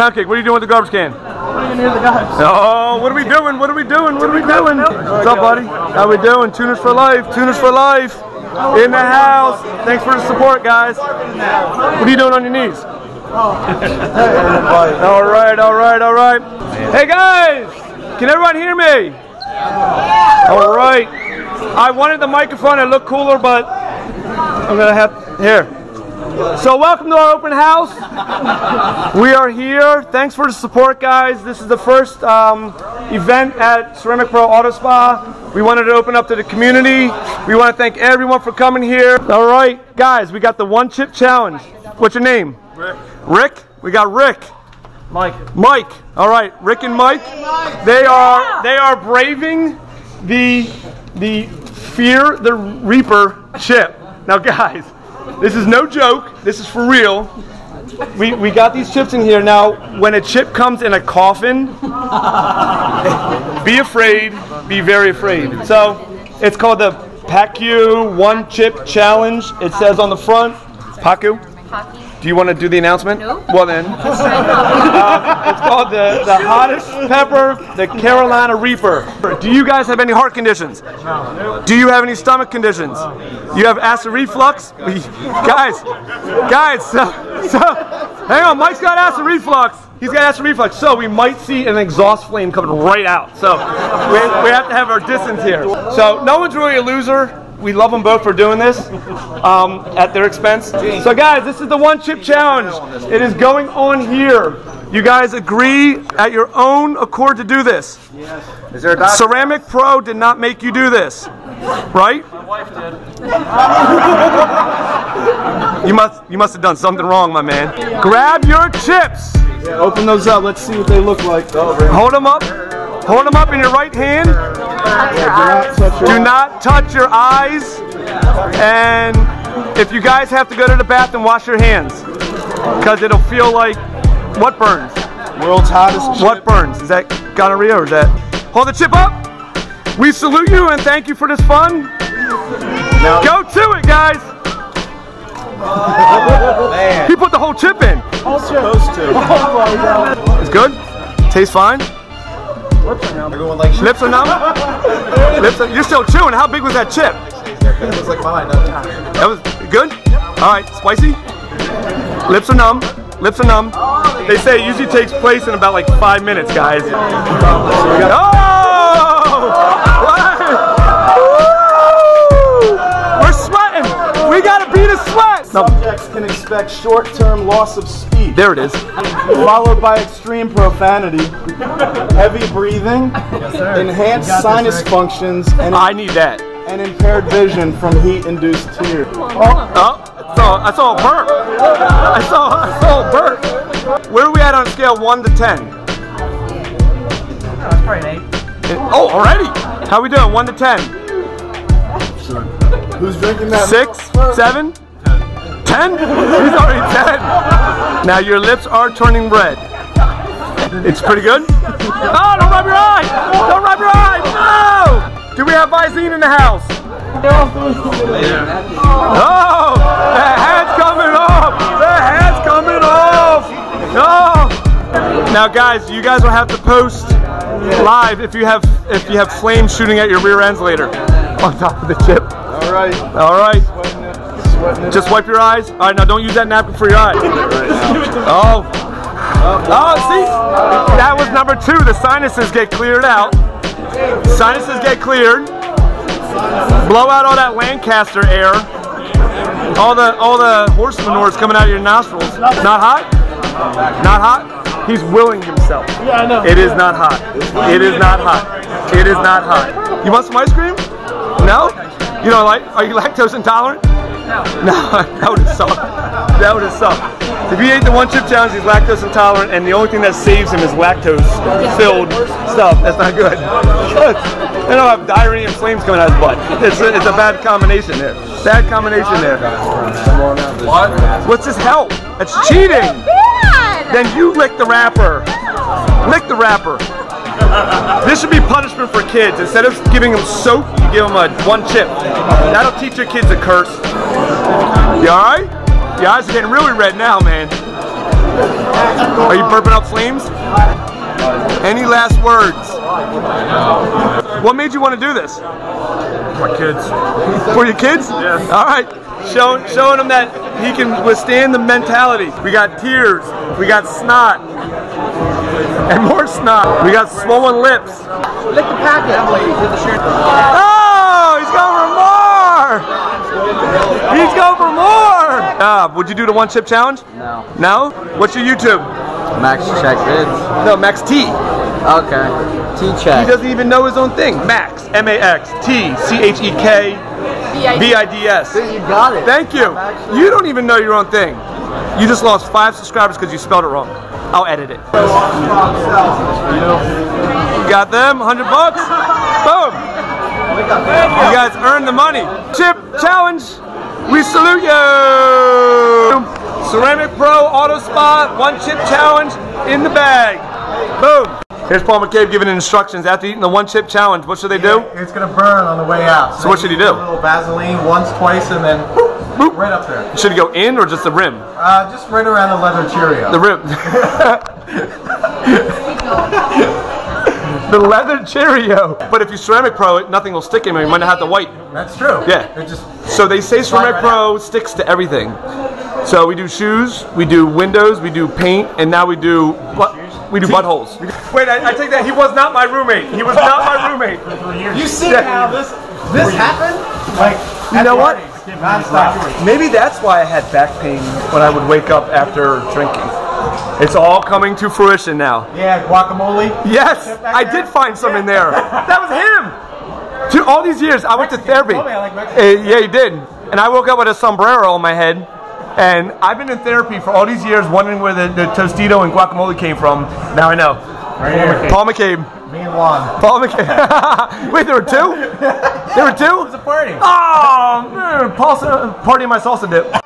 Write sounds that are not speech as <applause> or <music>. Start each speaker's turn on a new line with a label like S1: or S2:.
S1: Pound cake, what are you doing with the garbage can? Oh, what are we doing? What are we doing? What are we doing? What's up, buddy? How we doing? Tuners for life. Tuners for life. In the house. Thanks for the support, guys. What are you doing on your knees? <laughs> All right, all right, all right. Hey, guys. Can everyone hear me? All right. I wanted the microphone to look cooler, but I'm gonna have here. So welcome to our open house. We are here. Thanks for the support, guys. This is the first um, event at Ceramic Pro Auto Spa. We wanted to open up to the community. We want to thank everyone for coming here. All right, guys, we got the one chip challenge. What's your name? Rick. Rick? We got Rick.
S2: Mike.
S1: Mike. All right, Rick and Mike. They are they are braving the the fear the reaper chip. Now, guys, this is no joke. This is for real. We, we got these chips in here. Now, when a chip comes in a coffin, be afraid, be very afraid. So, it's called the Paqui One Chip Challenge. It says on the front, Paqui. Do you want to do the announcement?
S3: No.
S1: Well then, <laughs> Uh, it's called the, the hottest pepper, the Carolina Reaper. Do you guys have any heart conditions? No. Do you have any stomach conditions? You have acid reflux? <laughs> Guys, guys, so, so, hang on, Mike's got acid reflux. He's got acid reflux, so we might see an exhaust flame coming right out. So we, we have to have our distance here. So no one's really a loser. We love them both for doing this um, at their expense. So, guys, this is the one chip challenge. It is going on here. You guys agree at your own accord to do this.
S4: Is there a doctor?
S1: Ceramic Pro did not make you do this, right?
S2: My wife did. <laughs>
S1: You must you must have done something wrong, my man. Grab your chips.
S2: Yeah, Open those up. Let's see what they look like.
S1: Hold them up. Hold them up in your right hand. Do not touch your eyes. And if you guys have to go to the bathroom, wash your hands. Because it'll feel like what burns?
S2: World's hottest chip.
S1: What burns? Is that gonorrhea or is that? Hold the chip up. We salute you and thank you for this fun. Go to it, guys. He put the whole chip in.
S2: Supposed to.
S1: It's good. Tastes fine.
S4: Everyone likes shit.
S1: Lips are numb. Lips are, you're still chewing. How big was that chip?
S4: It looks like mine.
S1: That was good. All right, spicy. Lips are numb. Lips are numb. They say it usually takes place in about like five minutes, guys. Oh! We're sweating. We gotta beat a sweat.
S2: Subjects can expect short-term loss of speech,
S1: there it is.
S2: followed by extreme profanity, heavy breathing, enhanced sinus functions, and,
S1: I need that.
S2: and impaired vision from heat-induced tears.
S1: Oh. oh, I saw, I saw a burp. I saw, I saw a burp. Where are we at on a scale one to ten? Oh, already? How we doing? One to ten?
S2: Who's drinking that?
S1: Six? Seven? Ten? He's already ten. Now your lips are turning red. It's pretty good. Oh, don't rub your eye! Don't rub your eye! No! Do we have Visine in the house? No. Oh, the hat's coming off! The hat's coming off! Oh! Now, guys, you guys will have to post live if you have if you have flames shooting at your rear ends later on top of the chip.
S2: All right.
S1: All right, just wipe your eyes. All right, now don't use that napkin for your eyes. Oh. oh, oh, see, that was number two. The sinuses get cleared out. Sinuses get cleared. Blow out all that Lancaster air. All the all the horse manure is coming out of your nostrils. Not hot? Not hot? He's willing himself.
S2: Yeah, I know.
S1: It is not hot. It is not hot. It is not hot. You want some ice cream? No? You don't like? Are you lactose intolerant? No. No, <laughs> that would have sucked. That would have sucked. If he ate the one chip challenge, he's lactose intolerant, and the only thing that saves him is lactose filled stuff. That's not good. <laughs> Then I'll have diarrhea and flames coming out of his butt. It's a, it's a bad combination there. Bad combination there. What? What's this help? It's cheating. Then you lick the wrapper. Lick the wrapper. This should be punishment for kids. Instead of giving them soap, you give them a one chip. That'll teach your kids a curse. You alright? Your eyes are getting really red now, man. Are you burping up flames? Any last words? What made you want to do this?
S3: My kids.
S1: For your kids?
S3: Yes.
S1: All right. Showing, showing them that he can withstand the mentality. We got tears. We got snot. And more snot. We got swollen lips.
S4: Lick the packet.
S1: Oh, he's going for more! He's going for more! Uh, would you do the one chip challenge?
S5: No.
S1: No? What's your YouTube?
S5: Max check vids.
S1: No, Max T.
S5: Okay. T Check.
S1: He doesn't even know his own thing. Max, M A X T C H E K B I D S.
S5: You got it.
S1: Thank you. You don't even know your own thing. You just lost five subscribers because you spelled it wrong. I'll edit it. You got them, 100 bucks. Boom. You guys earned the money. Chip challenge. We salute you. Ceramic Pro Auto Spa, one chip challenge in the bag. Boom. Here's Paul McCabe giving instructions after eating the one chip challenge. What should they do?
S4: It's gonna burn on the way out.
S1: So what should he do?
S4: A little Vaseline once, twice, and then
S1: Boop.
S4: right up there.
S1: Should he go in or just the rim?
S4: Uh, just right around the leather Cheerio.
S1: The rim. <laughs> <laughs> <laughs> the leather Cheerio. But if you ceramic pro it, nothing will stick in it. You might not have to white.
S4: That's true.
S1: Yeah.
S4: It just
S1: So they say ceramic
S4: right
S1: pro sticks to everything. So we do shoes, we do windows, we do paint, and now we do what? We do buttholes. Wait, I, I take that he was not my roommate. He was not my roommate. <laughs>
S4: You see
S1: Yeah.
S4: how this this happened? Like
S1: You know what? Maybe that's why I had back pain when I would wake up after drinking. It's all coming to fruition now.
S4: Yeah, guacamole.
S1: Yes, I
S4: there?
S1: did find some in there. <laughs> That was him. To all these years, I went to therapy.
S4: told me I like
S1: Uh, yeah, you did. And I woke up with a sombrero on my head. And I've been in therapy for all these years, wondering where the, the Tostito and guacamole came from. Now I know.
S4: Right here.
S1: Paul McCabe.
S4: Me and Juan.
S1: Paul McCabe. <laughs> Wait, there were two? <laughs> There were two?
S4: It's a party.
S1: Oh, man, Paul, party in my salsa dip.